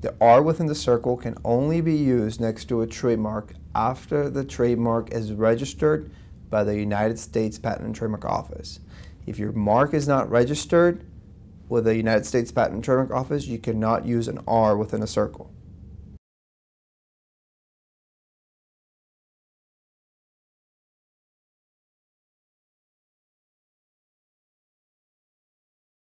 The R within the circle can only be used next to a trademark after the trademark is registered by the United States Patent and Trademark Office. If your mark is not registered with the United States Patent and Trademark Office, you cannot use an R within a circle.